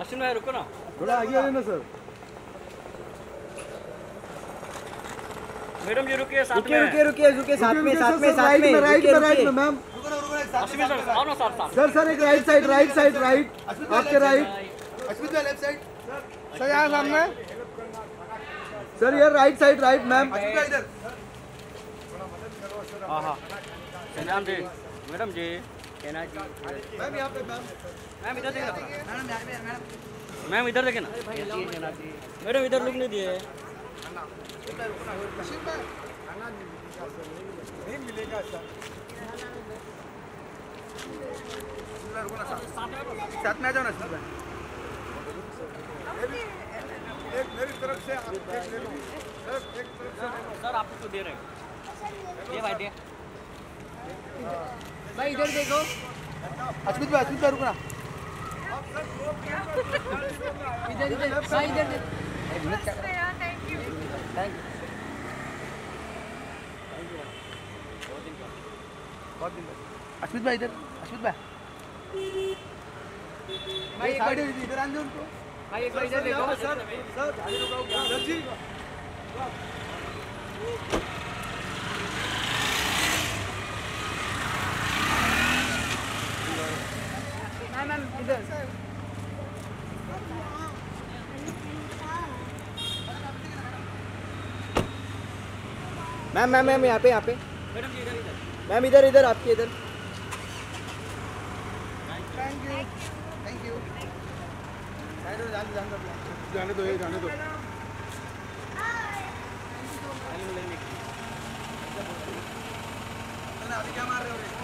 अश्विन भाई रुको ना। थोड़ा आगे आ ना सर। मैडम जी रुकिए साथ में। रुकिए रुकिए रुकिए साथ में साथ में साथ राइट में में राइट में राइट। में मैम अश्विन सर आओ ना साथ साथ। सर सर एक right side right side right आपके राइट अश्वित भाई लेफ़्ट साइड सर यहाँ सामने। सर ये right side right ma'am Ashwit भाई इधर। हाँ हाँ। Madam ji madam ji. Ma'am यहाँ पे मैम मैम इधर देखना। मैडम यार मैडम मैम इधर देखे ना मैडम इधर लुक नहीं दिए साथ। में आ जाओ ना अश्वित भाई मेरी तरफ़ से आप एक ले लो। सर एक तरफ़ से सर आपको तो दे रहे हैं। ये भाई दे। भाई इधर देखो। अश्वित भाई अश्वित भाई रुकना। इधर इधर भाई इधर बहुत दिन बाद। अश्वित भाई इधर अश्वित भाई। भाई एक बार इधर आने दो उनको। भाई एक बार इधर देखो। Sir sir sir. जी। मैम मैम इधर। मैम मैम मैम यहाँ पे यहाँ पे। मैडम इधर इधर। मैम इधर इधर आपके इधर। थैंक यू थैंक यू जाने जाने दो जाने दो। ये जाने दो। अभी क्या मार रहे हो?